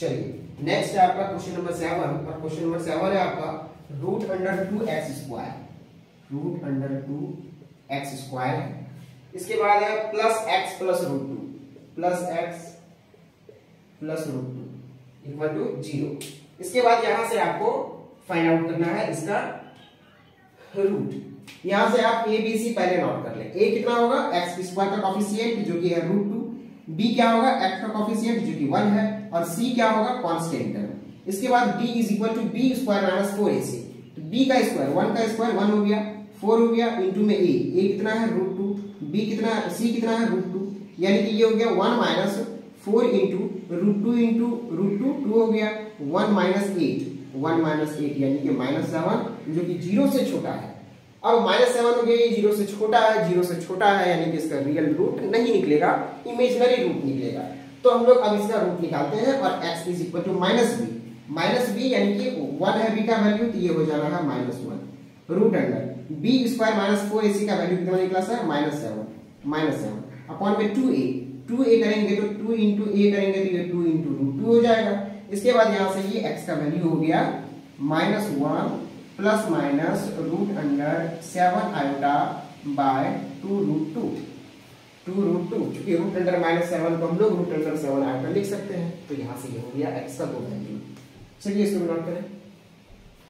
चलिए नेक्स्ट है आपका क्वेश्चन नंबर सेवन और क्वेश्चन नंबर सेवन है आपका root under two x square root under two x square इसके बाद है plus x plus root two plus x plus root two equal to zero इसके बाद यहाँ से आपको फाइंड आउट करना है इसका रूट यहाँ से आप ए बी सी पहले नोट कर ले. ए कितना होगा? एक्स स्क्वायर का कॉफिशिएंट जो कि है रूट टू बी क्या होगा? एक्स का कॉफिशिएंट जो कि वन है, और सी क्या होगा? कांस्टेंट इसके बाद b is equal to b square minus four a c तो b का स्क्वायर वन का स्क्वायर वन हो गया फोर हो गया इंटू में a a कितना है? रूट टू बी कितना सी कितना है? रूट टू यानी कि ये हो गया one minus four into root two into root two two हो गया one minus eight one minus eight यानी कि माइनस सेवन जो कि ज़ीरो से छोटा है। अब माइनस सेवन ये ज़ीरो से छोटा है ज़ीरो से छोटा है, यानी कि इसका रियल रूट नहीं निकलेगा इमेजनरी रूट निकलेगा। तो हम लोग अब इसका रूट निकालते हैं और x is equal to minus b minus b यानी कि वन है b का वैल्यू तो ये हो जाना है minus one root under b square minus four a c का वैल्यू कितना निकला sir minus seven minus seven upon में टू ए टू ए करेंगे तो टू इंटू ए करेंगे तो ये टू इंटू रूट टू हो जाएगा। इसके बाद यहाँ से ये x का वैल्यू हो गया minus one plus minus root under seven iota by two root two two root two चूँकि रूट अंडर माइनस सेवन को हम लोग रूट अंडर सेवन आयोटा लिख सकते हैं तो यहाँ से ये हो गया एक्स का दो वैल्यू चलिए इसको नोट करें.